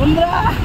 Bundra!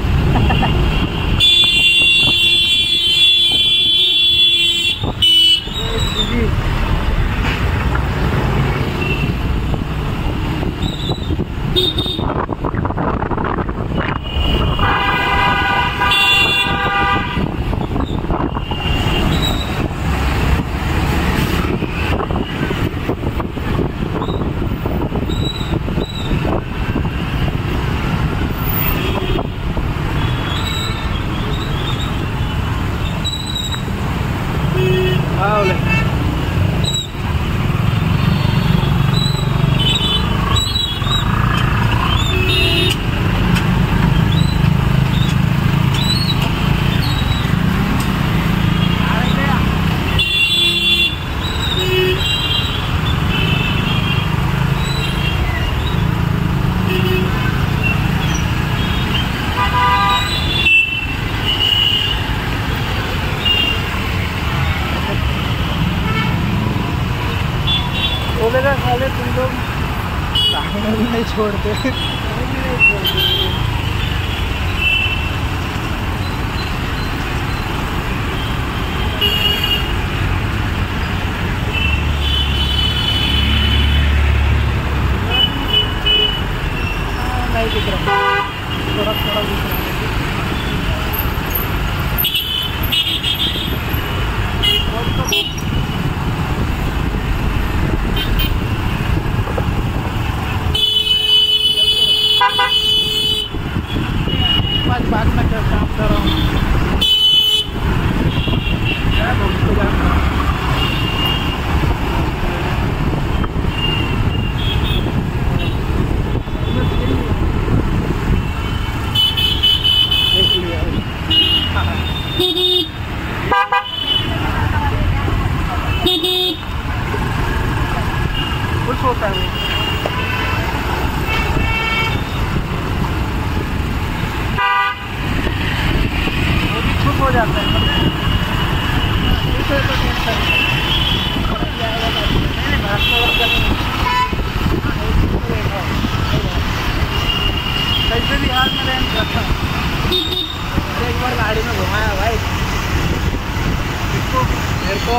सामने भी नहीं छोड़ते कहीं भी नहीं छोड़ते हाँ, नहीं दिख रहा थोड़ा थोड़ा दिख रहा है और तो पाँच बाद में क्या काम कर रहा हूँ क्या घूमते जाता हूँ। देख लिया कुछ होता है वो भी चुप हो जाता है मतलब इसे तो टेंशन नहीं समझ जाएगा बात में। नहीं नहीं भागने वाला नहीं हाँ, एक चुप रहेगा, नहीं भागता। कैसे भी हाल में रहने रखा अरे एक बार गाड़ी में घुमाया भाई। मेरे को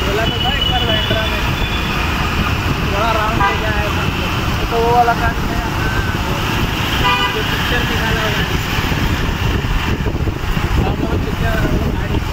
बोला तो था एक बार बैंड्रा में। बड़ा राउंड ले गया है तो वो वाला काम जो पिक्चर दिखाना है। ठीक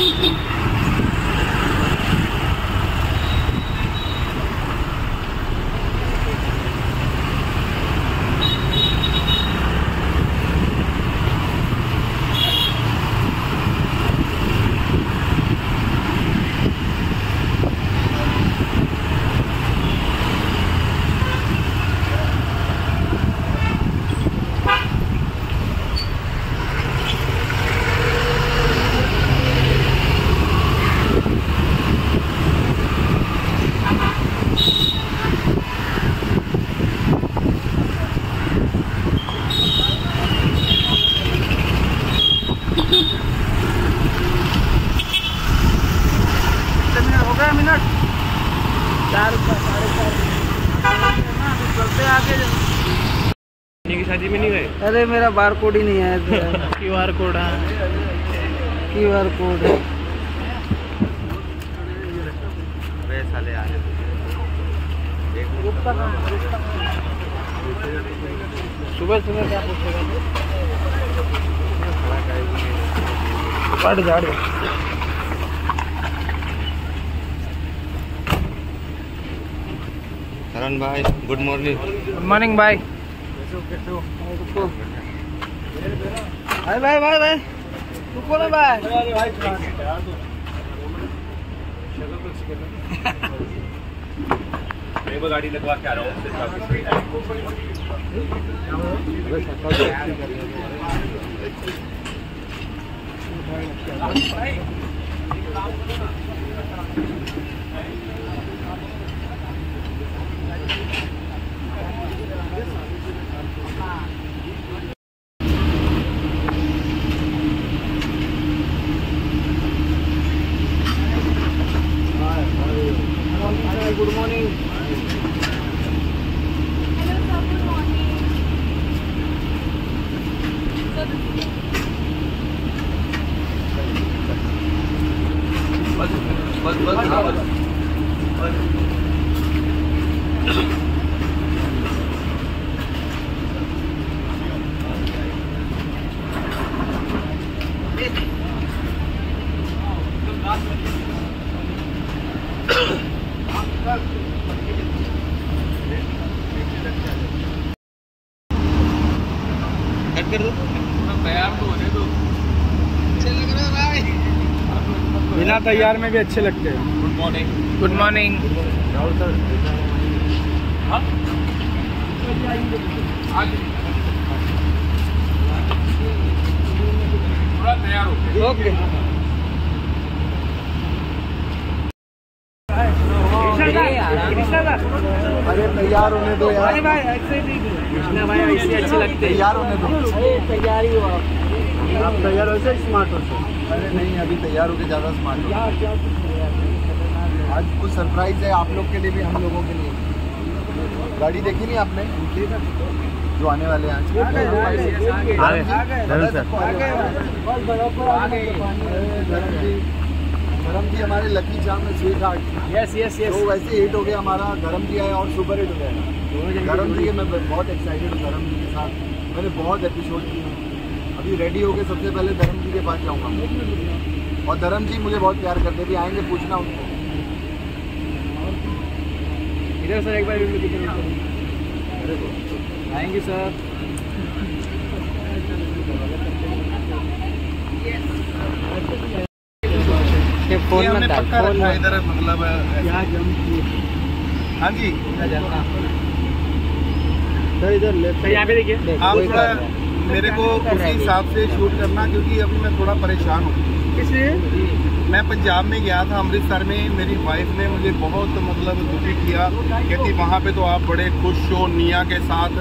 えっ? आगे की शादी में नहीं गए? अरे मेरा बार कोड ही नहीं है Q R code Q R code साले आ सुबह सुबह क्या पूछेगा? काट झाड़। करण भाई गुड मॉर्निंग गुड मॉर्निंग भाई भाई भाई भाई भाई रुको ना भाई मैं गाड़ी लगवा के आ रहा हूँ कट होने दो बिना तैयार में भी अच्छे लगते हैं। गुड मॉर्निंग गुड मॉर्निंग तैयार हो? ओके अरे तैयार होने दो यार भाई ऐसे भी कृष्णा भाई ऐसे अच्छे लगते हैं तैयार होने दो तैयारी हो आप तैयार हो से स्मार्ट हो सर अरे नहीं अभी तैयार होके ज़्यादा स्मार्ट हो आज कुछ सरप्राइज़ है आप लोग के लिए भी हम लोगों के लिए गाड़ी देखी नहीं आपने जो आने वाले हैं आज धर्म सर धर्म जी हमारे लकी चाम में sweetheart yes yes yes तो वैसे हिट हो गया हमारा धर्म जी आया और सुपर हिट हो गया। धर्म जी के मैं बहुत एक्साइटेड हूँ धर्म जी के साथ। मैंने बहुत एपिसोड किए अभी रेडी होके सबसे पहले धर्म जी के पास जाऊँगा और धर्म जी मुझे बहुत प्यार करते भी आएँगे पूछना उनको। इधर सर एक बार वीडियो आएँगे सर। इधर मतलब क्या जम हाँ। जी। सर इधर लेफ़्ट यहाँ पे देखिए। आप थोड़ा मेरे को उसी हिसाब से शूट करना क्योंकि अभी मैं थोड़ा परेशान हूँ। मैं पंजाब में गया था, अमृतसर में। मेरी वाइफ ने मुझे बहुत मतलब दुखी किया। कहती, वहाँ पे तो आप बड़े खुश हो, निया के साथ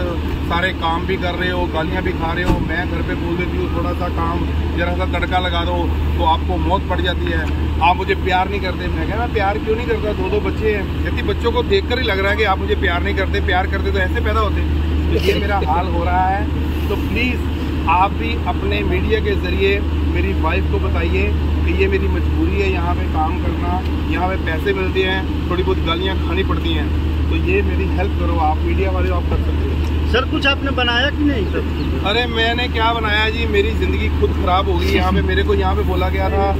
सारे काम भी कर रहे हो, गालियाँ भी खा रहे हो। मैं घर पे बोल देती हूँ, थोड़ा सा काम, जरा सा तड़का लगा दो तो आपको मौत पड़ जाती है। आप मुझे प्यार नहीं करते। मैं कह मैं प्यार क्यों नहीं करता? दो दो बच्चे हैं। कहती, बच्चों को देख ही लग रहा है कि आप मुझे प्यार नहीं करते। प्यार करते तो ऐसे पैदा होते। तो ये मेरा हाल हो रहा है। तो प्लीज़ आप भी अपने मीडिया के ज़रिए मेरी वाइफ को बताइए ये मेरी मजबूरी है यहाँ पे काम करना यहाँ पे पैसे मिलते हैं थोड़ी बहुत गालियाँ खानी पड़ती हैं। तो ये मेरी हेल्प करो आप मीडिया वाले आप कर सकते हो। सर कुछ आपने बनाया कि नहीं? सर अरे मैंने क्या बनाया जी मेरी ज़िंदगी खुद ख़राब हो गई। यहाँ पे मेरे को यहाँ पे बोला गया था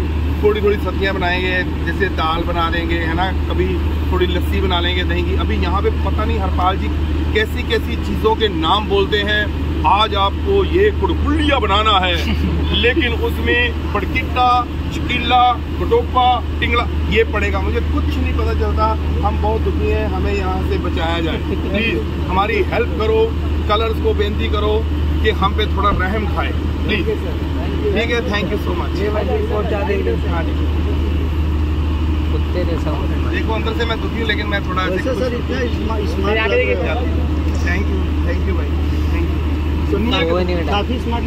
थोड़ी थोड़ी सब्ज़ियाँ बनाएँगे जैसे दाल बना देंगे है ना? कभी थोड़ी लस्सी बना लेंगे दही की अभी यहाँ पे पता नहीं हरपाल जी कैसी कैसी चीज़ों के नाम बोलते हैं। आज आपको ये कुड़कुलिया बनाना है। लेकिन उसमें पड़किट्टा चिकिला कटोपा टिंगला ये पड़ेगा। मुझे कुछ नहीं पता चलता। हम बहुत दुखी हैं हमें यहाँ से बचाया जाए। प्लीज़ हमारी हेल्प करो कलर्स को बेनती करो कि हम पे थोड़ा रहम खाए। प्लीज़ ठीक है थैंक यू सो मच हाँ जी। कुत्ते जैसा देखो अंदर से मैं दुखी हूँ लेकिन मैं थोड़ा थैंक यू थैंक यू भाई। थैंक यू काफ़ी स्मार्ट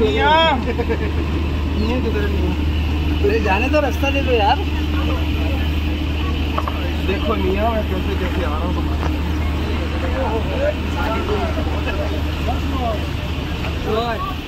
अरे जाने तो रास्ता दे दो यार। देखो निया मैं कैसे कैसे आ रहा हूँ तुम्हारे